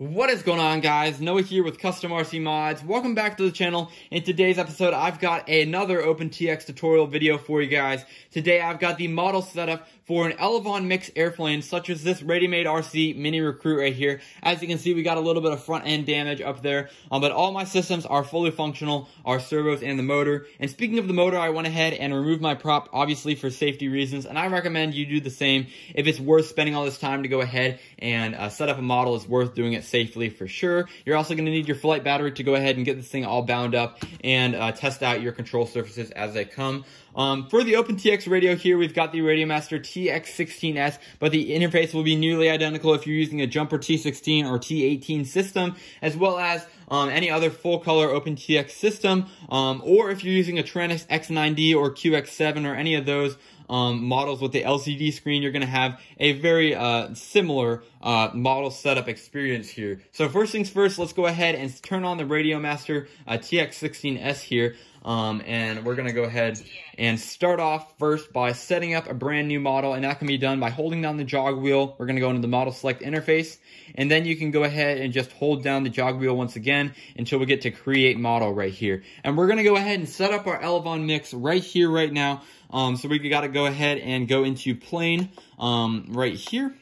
What is going on guys? Noah here with Custom RC Mods. Welcome back to the channel. In today's episode, I've got another OpenTX tutorial video for you guys. Today I've got the model setup for an Elevon mix airplane such as this Ready-Made RC Mini Recruit right here. As you can see, we got a little bit of front end damage up there, um, but all my systems are fully functional, our servos and the motor. And speaking of the motor, I went ahead and removed my prop, obviously for safety reasons, and I recommend you do the same. If it's worth spending all this time to go ahead and uh, set up a model, it's worth doing it safely for sure. You're also going to need your flight battery to go ahead and get this thing all bound up and uh, test out your control surfaces as they come. Um, for the OpenTX radio here, we've got the Radiomaster TX16S, but the interface will be nearly identical if you're using a Jumper T16 or T18 system, as well as um, any other full color OpenTX system, um, or if you're using a Taranis X9D or QX7 or any of those um, models with the LCD screen, you're going to have a very uh, similar uh, model setup experience here. So first things first, let's go ahead and turn on the Radiomaster uh, TX16S here. Um, and we're going to go ahead and start off first by setting up a brand new model, and that can be done by holding down the jog wheel. We're going to go into the model select interface, and then you can go ahead and just hold down the jog wheel once again until we get to create model right here. And we're going to go ahead and set up our Elevon mix right here, right now. Um, so we got to go ahead and go into plane um, right here.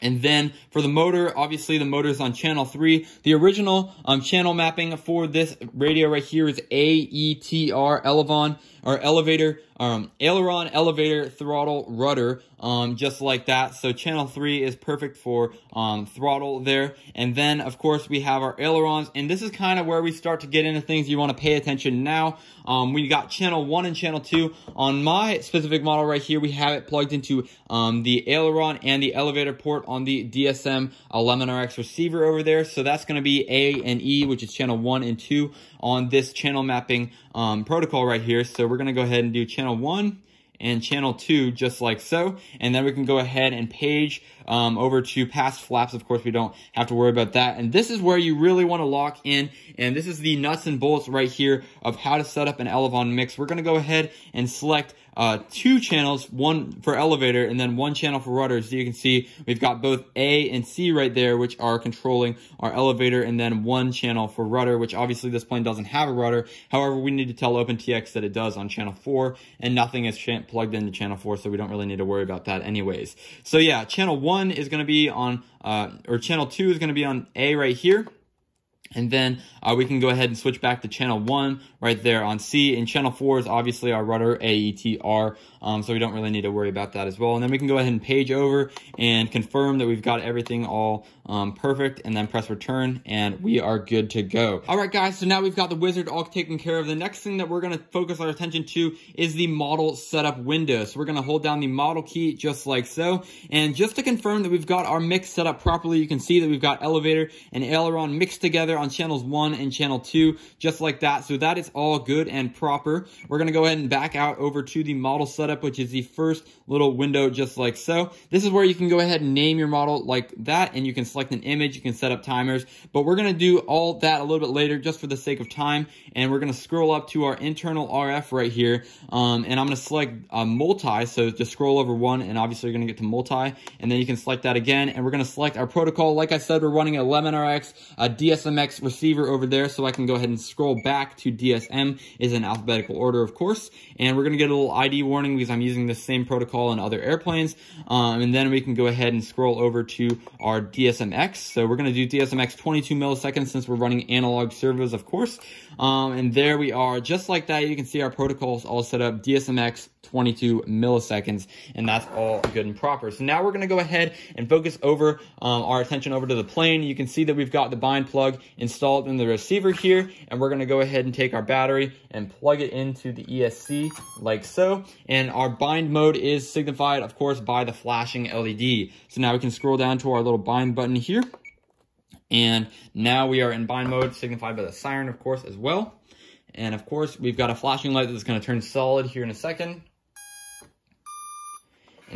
And then for the motor, obviously the motor is on channel 3. The original um, channel mapping for this radio right here is AETR Elevon or elevator, um, aileron, elevator, throttle, rudder, um, just like that. So channel 3 is perfect for um, throttle there. And then, of course, we have our ailerons. And this is kind of where we start to get into things you want to pay attention now. Um, we got channel 1 and channel 2. On my specific model right here, we have it plugged into um, the aileron and the elevator port on the DSM 11RX receiver over there. So that's going to be A and E, which is channel 1 and 2 on this channel mapping um, protocol right here. So we're going to go ahead and do channel 1 and channel 2 just like so. And then we can go ahead and page um, over to past flaps. Of course, we don't have to worry about that. And this is where you really want to lock in. And this is the nuts and bolts right here of how to set up an Elevon mix. We're going to go ahead and select uh, two channels, one for elevator and then one channel for rudder. So you can see we've got both A and C right there, which are controlling our elevator and then one channel for rudder, which obviously this plane doesn't have a rudder. However, we need to tell OpenTX that it does on channel four and nothing is plugged into channel four. So we don't really need to worry about that anyways. So yeah, channel one is going to be on, uh, or channel two is going to be on A right here. And then uh, we can go ahead and switch back to channel 1 right there on C. And channel 4 is obviously our rudder AETR, um, so we don't really need to worry about that as well. And then we can go ahead and page over and confirm that we've got everything all um, perfect and then press return and we are good to go. All right, guys, so now we've got the wizard all taken care of. The next thing that we're going to focus our attention to is the model setup window. So we're going to hold down the model key just like so. And just to confirm that we've got our mix set up properly, you can see that we've got elevator and aileron mixed together on channels 1 and channel 2, just like that. So that is all good and proper. We're going to go ahead and back out over to the model setup, which is the first little window just like so. This is where you can go ahead and name your model like that, and you can select an image, you can set up timers, but we're going to do all that a little bit later just for the sake of time, and we're going to scroll up to our internal RF right here, um, and I'm going to select uh, multi, so just scroll over one, and obviously you're going to get to multi, and then you can select that again, and we're going to select our protocol. Like I said, we're running a 11RX, a DSMX receiver over there, so I can go ahead and scroll back to DSM, is in alphabetical order, of course, and we're going to get a little ID warning because I'm using the same protocol in other airplanes, um, and then we can go ahead and scroll over to our DSMX. So we're going to do DSMX 22 milliseconds since we're running analog servos, of course. Um, and there we are. Just like that, you can see our protocols all set up. DSMX 22 milliseconds, and that's all good and proper. So now we're going to go ahead and focus over um, our attention over to the plane. You can see that we've got the bind plug installed in the receiver here, and we're going to go ahead and take our battery and plug it into the ESC like so. And our bind mode is signified, of course, by the flashing LED. So now we can scroll down to our little bind button here. And now we are in bind mode, signified by the siren, of course, as well. And of course, we've got a flashing light that's going to turn solid here in a second.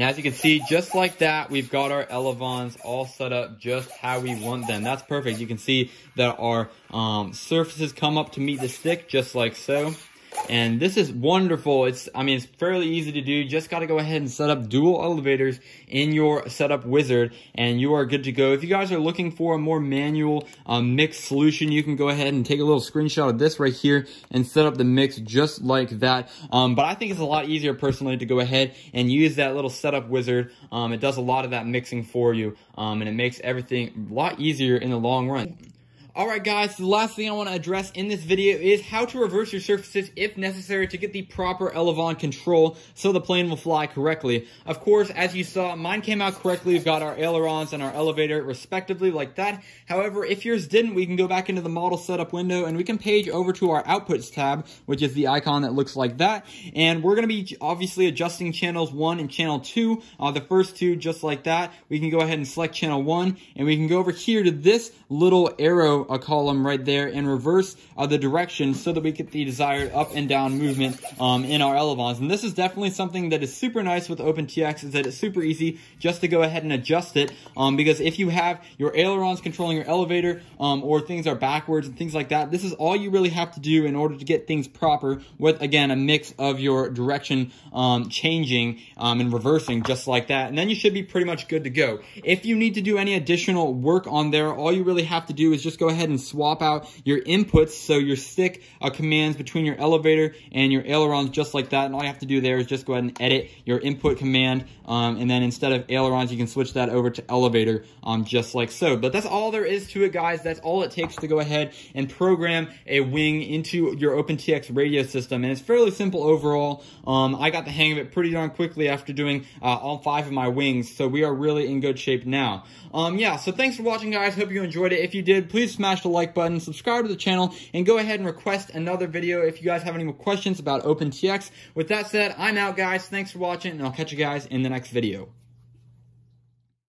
And as you can see, just like that, we've got our Elevons all set up just how we want them. That's perfect. You can see that our um, surfaces come up to meet the stick just like so. And this is wonderful. It's, I mean, it's fairly easy to do. You just got to go ahead and set up dual elevators in your setup wizard and you are good to go. If you guys are looking for a more manual um, mix solution, you can go ahead and take a little screenshot of this right here and set up the mix just like that. Um, but I think it's a lot easier personally to go ahead and use that little setup wizard. Um, it does a lot of that mixing for you um, and it makes everything a lot easier in the long run. Alright guys, the last thing I want to address in this video is how to reverse your surfaces if necessary to get the proper Elevon control so the plane will fly correctly. Of course, as you saw, mine came out correctly. We've got our ailerons and our elevator respectively like that. However, if yours didn't, we can go back into the model setup window and we can page over to our outputs tab, which is the icon that looks like that. And we're going to be obviously adjusting channels 1 and channel 2. Uh, the first two just like that. We can go ahead and select channel 1 and we can go over here to this little arrow a column right there and reverse uh, the direction so that we get the desired up and down movement um, in our elevons. And this is definitely something that is super nice with OpenTX is that it's super easy just to go ahead and adjust it um, because if you have your ailerons controlling your elevator um, or things are backwards and things like that, this is all you really have to do in order to get things proper with, again, a mix of your direction um, changing um, and reversing just like that. And then you should be pretty much good to go. If you need to do any additional work on there, all you really have to do is just go ahead and swap out your inputs, so your stick uh, commands between your elevator and your ailerons just like that. And all you have to do there is just go ahead and edit your input command. Um, and then instead of ailerons, you can switch that over to elevator um, just like so. But that's all there is to it, guys. That's all it takes to go ahead and program a wing into your OpenTX radio system. And it's fairly simple overall. Um, I got the hang of it pretty darn quickly after doing uh, all five of my wings. So we are really in good shape now. Um, yeah, so thanks for watching, guys. Hope you enjoyed it. If you did, please smash the like button, subscribe to the channel, and go ahead and request another video if you guys have any more questions about OpenTX. With that said, I'm out, guys. Thanks for watching, and I'll catch you guys in the next video.